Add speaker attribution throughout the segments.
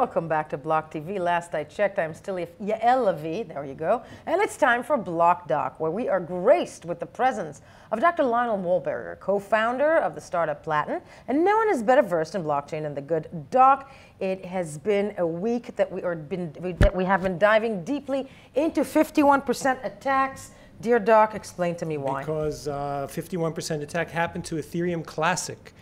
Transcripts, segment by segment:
Speaker 1: welcome back to Block TV. Last I checked, I'm still Yael Lavie, there you go. And it's time for Block Doc, where we are graced with the presence of Dr. Lionel Wolberger, co-founder of the startup Platin, and no one is better versed in blockchain than the good doc. It has been a week that we, are been, that we have been diving deeply into 51% attacks. Dear Doc, explain to me why.
Speaker 2: Because 51% uh, attack happened to Ethereum Classic.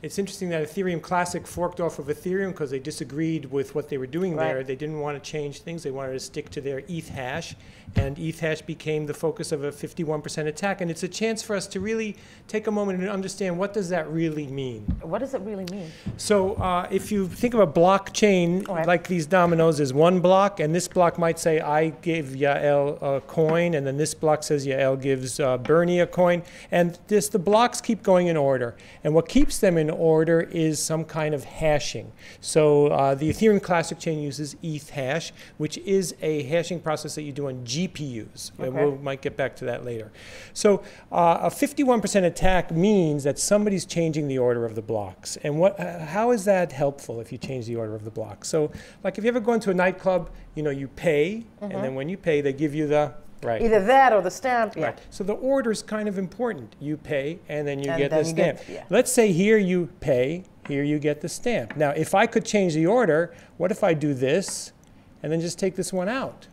Speaker 2: It's interesting that Ethereum Classic forked off of Ethereum because they disagreed with what they were doing right. there. They didn't want to change things. They wanted to stick to their Ethash. And Ethash became the focus of a 51% attack. And it's a chance for us to really take a moment and understand what does that really mean.
Speaker 1: What does it really mean?
Speaker 2: So uh, if you think of a blockchain right. like these dominoes is one block, and this block might say, I give Yael a coin, and then this block says Yael gives uh, Bernie a coin. And this, the blocks keep going in order. And what keeps them in order is some kind of hashing. So uh, the Ethereum Classic Chain uses Ethash, which is a hashing process that you do on GPUs. Okay. And we we'll, might get back to that later. So uh, a 51% attack means that somebody's changing the order of the blocks. And what, how is that helpful if you change the order of the blocks? So like if you ever go into a nightclub, you know, you pay, mm -hmm. and then mm-hmm. when you pay, they give you the
Speaker 1: Right. Either that or the stamp. Yeah. Right.
Speaker 2: So the order is kind of important. You pay and then you and get then the stamp. Get, yeah. Let's say here you pay, here you get the stamp. Now, if I could change the order, what if I do this and then just take this one out?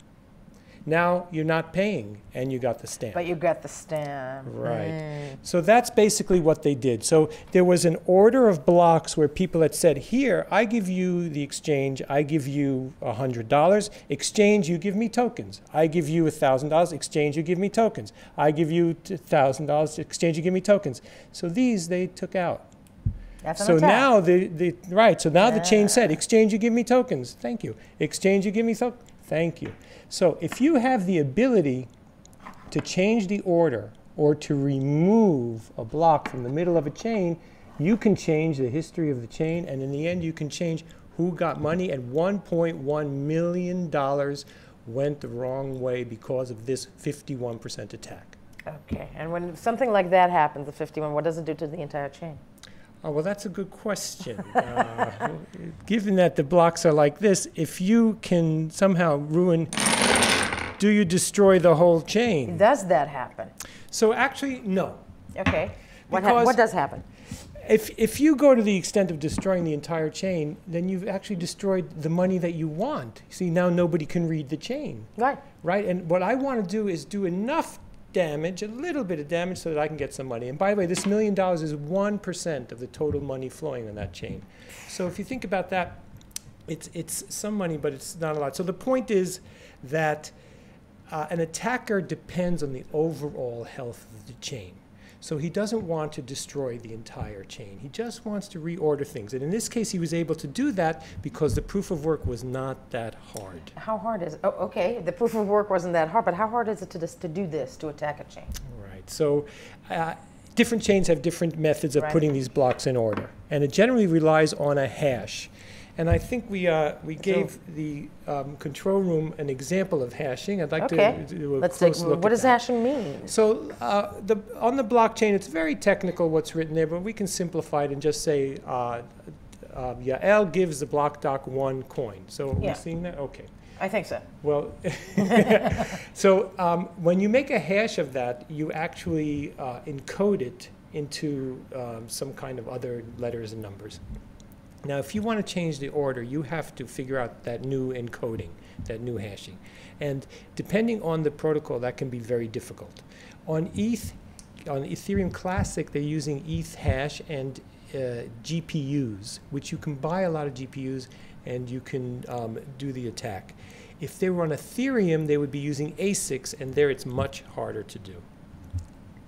Speaker 2: Now you're not paying and you got the stamp.
Speaker 1: But you got the stamp.
Speaker 2: Right. Mm. So that's basically what they did. So there was an order of blocks where people had said, here, I give you the exchange, I give you $100. Exchange, you give me tokens. I give you $1,000. Exchange, you give me tokens. I give you $1,000. Exchange, you give me tokens. So these they took out.
Speaker 1: That's
Speaker 2: so now the, the right so now yeah. the chain said exchange you give me tokens thank you exchange you give me tokens Thank you. So if you have the ability to change the order or to remove a block from the middle of a chain, you can change the history of the chain, and in the end, you can change who got money, and $1.1 million went the wrong way because of this 51% attack.
Speaker 1: Okay, and when something like that happens, the 51, what does it do to the entire chain?
Speaker 2: Oh, well, that's a good question. uh, given that the blocks are like this, if you can somehow ruin, do you destroy the whole chain?
Speaker 1: Does that happen?
Speaker 2: So actually, no.
Speaker 1: Okay. What, what does happen?
Speaker 2: If, if you go to the extent of destroying the entire chain, then you've actually destroyed the money that you want. See, now nobody can read the chain.
Speaker 1: Right.
Speaker 2: Right? And what I want to do is do enough damage, a little bit of damage so that I can get some money. And by the way, this million dollars is 1% of the total money flowing on that chain. So if you think about that, it's, it's some money, but it's not a lot. So the point is that uh, an attacker depends on the overall health of the chain. So he doesn't want to destroy the entire chain. He just wants to reorder things. And in this case, he was able to do that because the proof of work was not that hard.
Speaker 1: How hard is it? Oh, okay. The proof of work wasn't that hard, but how hard is it to, to do this, to attack a chain?
Speaker 2: Right. So uh, different chains have different methods of right. putting these blocks in order. And it generally relies on a hash. And I think we, uh, we gave the um, control room an example of hashing. I'd like
Speaker 1: okay.
Speaker 2: to do a
Speaker 1: Let's
Speaker 2: close take,
Speaker 1: look
Speaker 2: What
Speaker 1: does
Speaker 2: that.
Speaker 1: hashing mean?
Speaker 2: So uh, the, on the blockchain, it's very technical what's written there, but we can simplify it and just say uh, uh, Yael gives the block doc one coin. So are yeah. we seeing that? Okay.
Speaker 1: I think so.
Speaker 2: Well, so um, when you make a hash of that, you actually uh, encode it into um, some kind of other letters and numbers. Now, if you want to change the order, you have to figure out that new encoding, that new hashing. And depending on the protocol, that can be very difficult. On ETH, on Ethereum Classic, they're using Ethash and uh, GPUs, which you can buy a lot of GPUs and you can um, do the attack. If they were on Ethereum, they would be using ASICs, and there it's much harder to do.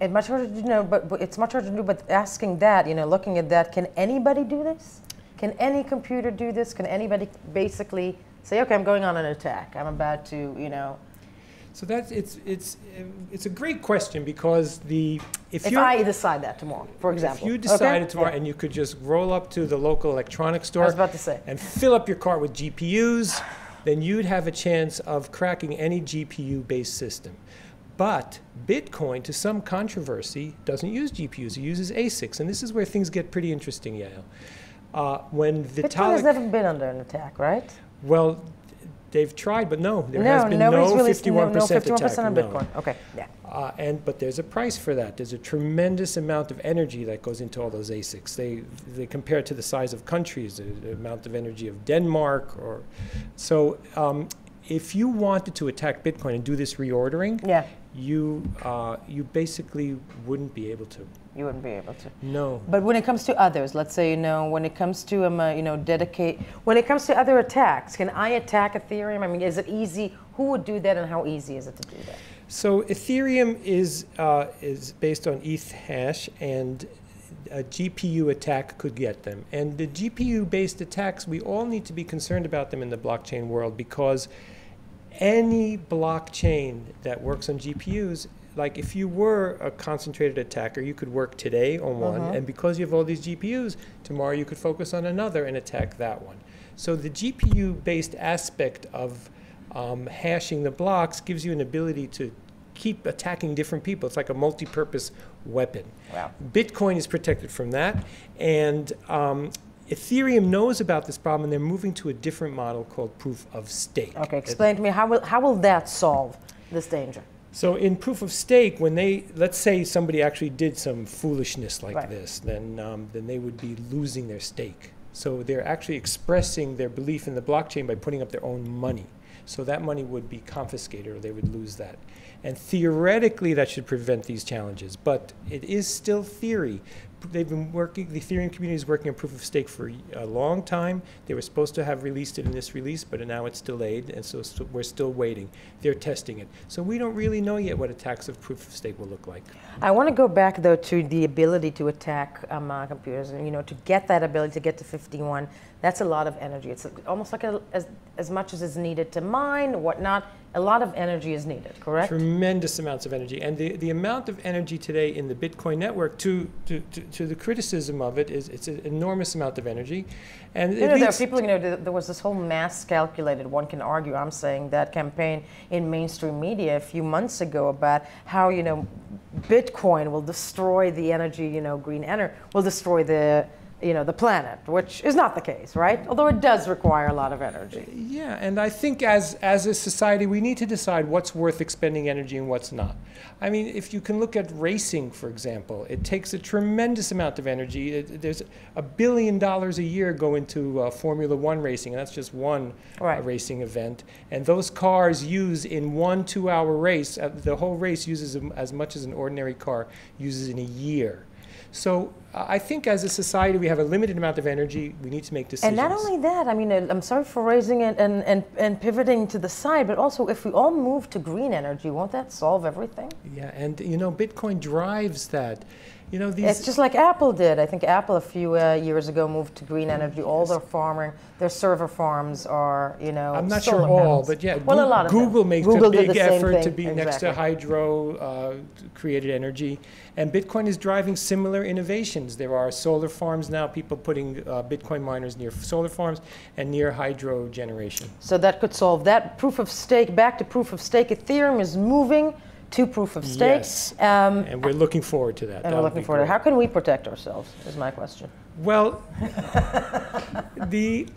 Speaker 1: It's much harder to do, but, but it's much harder to do. But asking that, you know, looking at that, can anybody do this? Can any computer do this? Can anybody basically say, okay, I'm going on an attack. I'm about to, you know.
Speaker 2: So that's it's it's it's a great question because the
Speaker 1: if, if I decide that tomorrow, for example,
Speaker 2: if you decided okay? tomorrow yeah. and you could just roll up to the local electronics store, I
Speaker 1: was about to say,
Speaker 2: and fill up your cart with GPUs, then you'd have a chance of cracking any GPU-based system. But Bitcoin, to some controversy, doesn't use GPUs. It uses ASICs, and this is where things get pretty interesting, Yael. Uh, when
Speaker 1: Bitcoin has never been under an attack, right?
Speaker 2: well, they've tried, but no, there
Speaker 1: no,
Speaker 2: has been no 51%
Speaker 1: no, no 51%
Speaker 2: attack.
Speaker 1: on
Speaker 2: no.
Speaker 1: Bitcoin. Okay, yeah.
Speaker 2: Uh, and but there's a price for that. There's a tremendous amount of energy that goes into all those ASICs. They they compare it to the size of countries, the, the amount of energy of Denmark, or so. Um, if you wanted to attack Bitcoin and do this reordering,
Speaker 1: Yeah,
Speaker 2: you uh, you basically wouldn't be able to.
Speaker 1: you wouldn't be able to.
Speaker 2: No.
Speaker 1: But when it comes to others, let's say you know, when it comes to um, uh, you know, dedicate. When it comes to other attacks, can I attack Ethereum? I mean, is it easy? Who would do that, and how easy is it to do that?
Speaker 2: So Ethereum is uh, is based on Ethash, and a GPU attack could get them. And the GPU-based attacks, we all need to be concerned about them in the blockchain world because any blockchain that works on GPUs, like if you were a concentrated attacker, you could work today on one, and because you have all these GPUs, tomorrow you could focus on another and attack that one. So the GPU-based aspect of um, hashing the blocks gives you an ability to keep attacking different people. It's like a multi-purpose weapon.
Speaker 1: Wow.
Speaker 2: Bitcoin is protected from that, and um, Ethereum knows about this problem, and they're moving to a different model called proof of stake.
Speaker 1: Okay, explain to me how will how will that solve this danger?
Speaker 2: So in proof of stake, when they let's say somebody actually did some foolishness like
Speaker 1: Right.
Speaker 2: this, then um, then they would be losing their stake. So they're actually expressing their belief in the blockchain by putting up their own money. So that money would be confiscated, or they would lose that. And theoretically, that should prevent these challenges. But it is still theory. They've been working. The Ethereum community is working on proof of stake for a long time. They were supposed to have released it in this release, but now it's delayed, and so, so we're still waiting. They're testing it. So we don't really know yet what attacks of proof of stake will look like.
Speaker 1: I want to go back though to the ability to attack um, uh, computers, and you know, to get that ability to get to 51. That's a lot of energy. It's almost like a, as as much as is needed to mine, whatnot. A lot of energy is needed. Correct.
Speaker 2: Tremendous amounts of energy. And the, the amount of energy today in the Bitcoin network, to, to, to, to the criticism of it, is it's an enormous amount of energy. And
Speaker 1: You know, there are people, you know, there, there was this whole mass calculated, one can argue, I'm saying, that campaign in mainstream media a few months ago about how, you know, Bitcoin will destroy the energy, you know, green energy, will destroy the, you know, the planet, which is not the case, right? Although it does require a lot of energy.
Speaker 2: Yeah, and I think as, as a society, we need to decide what's worth expending energy and what's not. I mean, if you can look at racing, for example, it takes a tremendous amount of energy. It, there's a billion dollars a year go into uh, Formula One racing, and that's just one uh, racing event. And those cars use in one two hour race, uh, the whole race uses as much as an ordinary car uses in a year. So uh, I think as a society, we have a limited amount of energy. We need to make decisions.
Speaker 1: And not only that, I mean, uh, I'm sorry for raising it and, and, and pivoting to the side, but also if we all move to green energy, won't that solve everything?
Speaker 2: Yeah, and you know, Bitcoin drives that. You know, these.
Speaker 1: It's just like Apple did. I think Apple a few uh, years ago moved to green energy. All their farming, their server farms are, you know,
Speaker 2: I'm not sure all,
Speaker 1: panels.
Speaker 2: but yeah,
Speaker 1: well,
Speaker 2: Goo-
Speaker 1: a lot of them.
Speaker 2: Google makes
Speaker 1: Google
Speaker 2: a big effort to
Speaker 1: thing.
Speaker 2: be next to hydro uh, created energy, and Bitcoin is driving similar innovations. There are solar farms now, people putting uh, Bitcoin miners near solar farms and near hydro generation.
Speaker 1: So that could solve that. Proof of stake. Back to proof of stake. Ethereum is moving to proof of stake.
Speaker 2: Yes.
Speaker 1: Um,
Speaker 2: And we're looking forward to that.
Speaker 1: and
Speaker 2: That
Speaker 1: we're looking forward. to How can we protect ourselves? Is my question.
Speaker 2: Well, the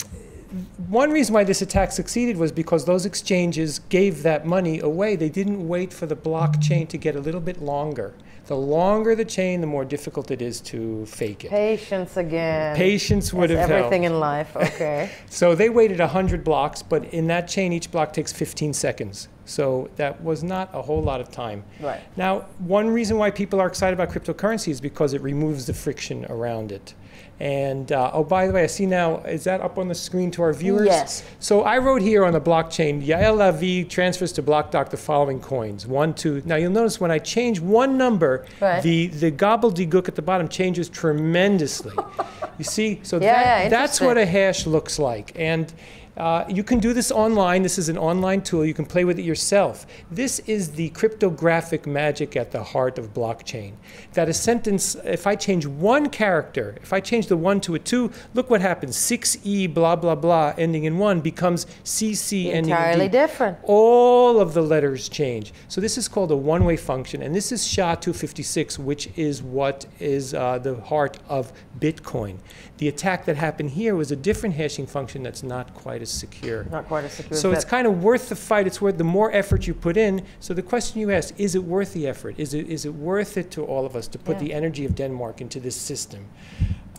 Speaker 2: one reason why this attack succeeded was because those exchanges gave that money away. They didn't wait for the blockchain to get a little bit longer. The longer the chain, the more difficult it is to fake it.
Speaker 1: Patience again.
Speaker 2: Patience would
Speaker 1: As
Speaker 2: have
Speaker 1: everything
Speaker 2: helped.
Speaker 1: in life. Okay.
Speaker 2: So they waited 100 blocks, but in that chain, each block takes 15 seconds. So that was not a whole lot of time.
Speaker 1: right.
Speaker 2: Now, one reason why people are excited about cryptocurrency is because it removes the friction around it. And uh, oh, by the way, I see now, is that up on the screen to our viewers?
Speaker 1: Yes.
Speaker 2: So I wrote here on the blockchain, Yael Lavie transfers to BlockDoc the following coins. One, two. Now you'll notice when I change one number,
Speaker 1: Right.
Speaker 2: the, the gobbledygook at the bottom changes tremendously. you see? So
Speaker 1: Yeah,
Speaker 2: that,
Speaker 1: yeah,
Speaker 2: that's what a hash looks like. And Uh, you can do this online. This is an online tool. You can play with it yourself. This is the cryptographic magic at the heart of blockchain. That a sentence, if I change one character, if I change the one to a two, look what happens. 6E blah blah blah ending in one becomes CC ending in
Speaker 1: Entirely different.
Speaker 2: All of the letters change. So this is called a one-way function, and this is SHA-256, which is what is uh, the heart of Bitcoin. The attack that happened here was a different hashing function that's not quite as secure.
Speaker 1: Not quite as secure.
Speaker 2: So it's kind of worth the fight. It's worth the more effort you put in. So the question you ask, is it worth the effort? Is it, is it worth it to all of us to put
Speaker 1: Yeah.
Speaker 2: the energy of Denmark into this system?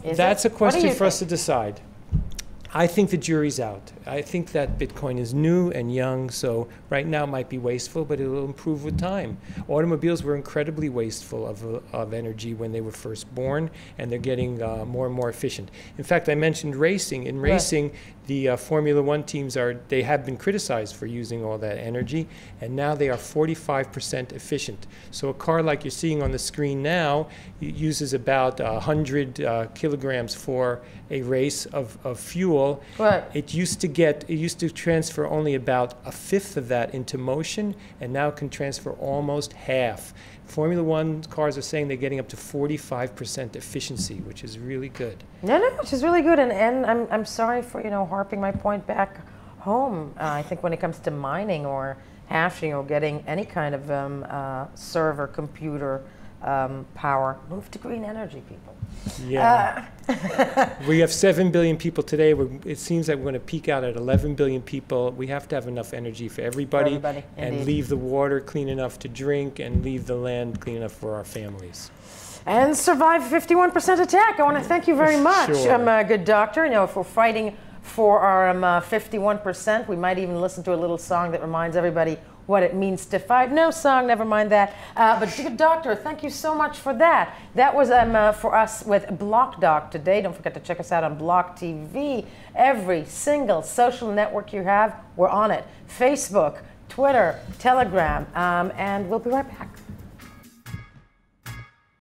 Speaker 1: Is
Speaker 2: That's
Speaker 1: it?
Speaker 2: a question for us to decide. I think the jury's out. I think that Bitcoin is new and young, so right now it might be wasteful, but it will improve with time. Automobiles were incredibly wasteful of, of energy when they were first born, and they're getting uh, more and more efficient. In fact, I mentioned racing. In
Speaker 1: Right.
Speaker 2: racing, the uh, Formula One teams are they have been criticized for using all that energy, and now they are 45% efficient. So a car like you're seeing on the screen now uses about 100 uh, kilograms for a race of, of fuel.
Speaker 1: Right.
Speaker 2: It used to get it used to transfer only about a fifth of that into motion, and now can transfer almost half. Formula One cars are saying they're getting up to 45% efficiency, which is really good.
Speaker 1: No, no, which is really good. And, and I'm, I'm sorry for, you know, harping my point back home. Uh, I think when it comes to mining or hashing or getting any kind of um, uh, server, computer um, power, move to green energy, people.
Speaker 2: Yeah.
Speaker 1: Uh,
Speaker 2: we have 7 billion people today. We're, it seems like we're going to peak out at 11 billion people. We have to have enough energy for everybody,
Speaker 1: everybody,
Speaker 2: and
Speaker 1: indeed.
Speaker 2: leave the water clean enough to drink and leave the land clean enough for our families.
Speaker 1: and survive 51% attack. I want to thank you very much,
Speaker 2: Sure.
Speaker 1: I'm a good doctor. You know, if we're fighting for our um, uh, 51%, we might even listen to a little song that reminds everybody what it means to fight. No song, never mind that. Uh, but doctor, thank you so much for that. That was um, uh, for us with Block Doc today. Don't forget to check us out on Block TV. Every single social network you have, we're on it. Facebook, Twitter, Telegram, um, and we'll be right back.